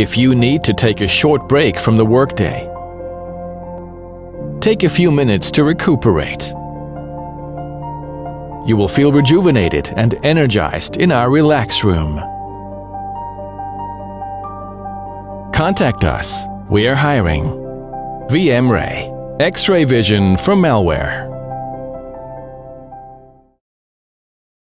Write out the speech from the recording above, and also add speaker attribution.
Speaker 1: if you need to take a short break from the workday. Take a few minutes to recuperate. You will feel rejuvenated and energized in our Relax Room. Contact us. We are hiring. VMRay X-ray vision from malware.